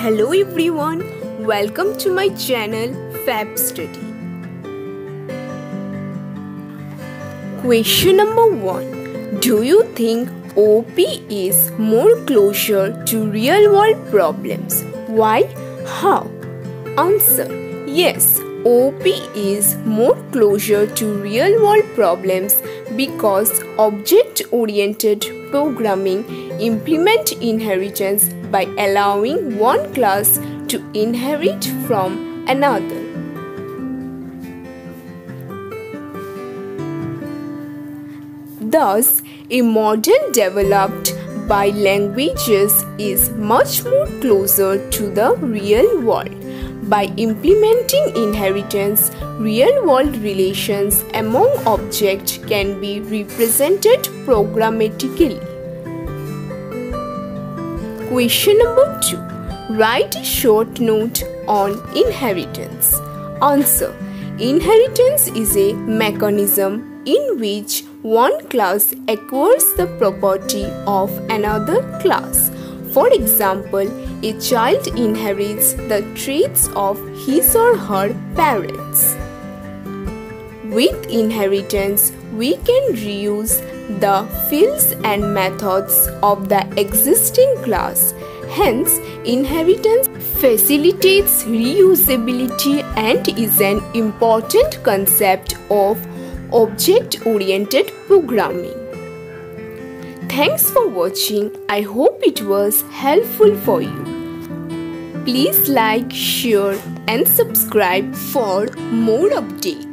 Hello everyone, welcome to my channel Fab Study. Question number 1 Do you think OOP is more closer to real world problems? Why? How? Answer Yes, OOP is more closer to real world problems because object oriented programming implement inheritance by allowing one class to inherit from another. Thus, a model developed by languages is much more closer to the real world. By implementing inheritance, real world relations among objects can be represented programmatically. Question number 2. Write a short note on inheritance. Answer. Inheritance is a mechanism in which one class acquires the property of another class. For example, a child inherits the traits of his or her parents. With inheritance, we can reuse the fields and methods of the existing class. Hence, inheritance facilitates reusability and is an important concept of object-oriented programming. Thanks for watching. I hope it was helpful for you. Please like, share and subscribe for more updates.